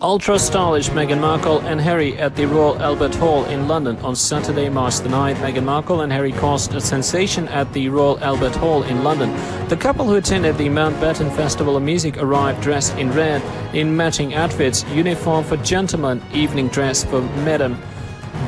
Ultra stylish Meghan Markle and Harry at the Royal Albert Hall in London on Saturday, March the 9th. Meghan Markle and Harry caused a sensation at the Royal Albert Hall in London. The couple who attended the Mountbatten Festival of Music arrived dressed in red in matching outfits, uniform for gentlemen, evening dress for madam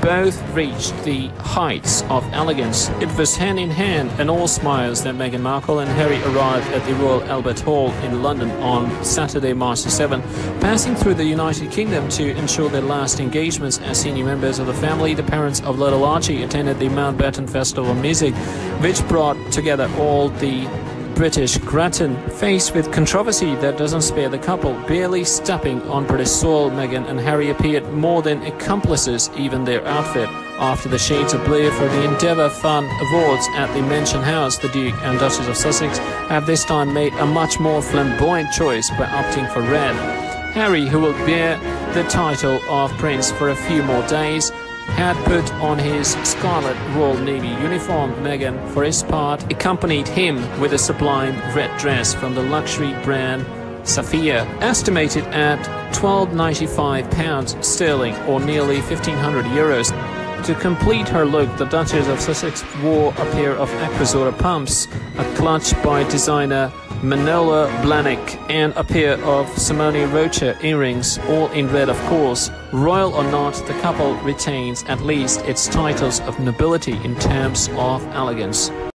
both reached the heights of elegance. It was hand in hand and all smiles that Meghan Markle and Harry arrived at the Royal Albert Hall in London on Saturday, March 7, passing through the United Kingdom to ensure their last engagements as senior members of the family. The parents of little Archie attended the Mountbatten Festival of Music, which brought together all the British Grattan, faced with controversy that doesn't spare the couple. Barely stepping on British soil, Meghan and Harry appeared more than accomplices, even their outfit. After the shades of blue for the Endeavour Fund Awards at the Mansion House, the Duke and Duchess of Sussex have this time made a much more flamboyant choice by opting for red. Harry, who will bear the title of Prince for a few more days, had put on his scarlet Royal Navy uniform. Meghan, for his part, accompanied him with a sublime red dress from the luxury brand Safiyaa, estimated at 1295 pounds sterling or nearly 1500 euros. To complete her look, the Duchess of Sussex wore a pair of Aquazzura pumps, a clutch by designer Manolo Blahnik, and a pair of Simone Rocha earrings, all in red of course. Royal or not, the couple retains at least its titles of nobility in terms of elegance.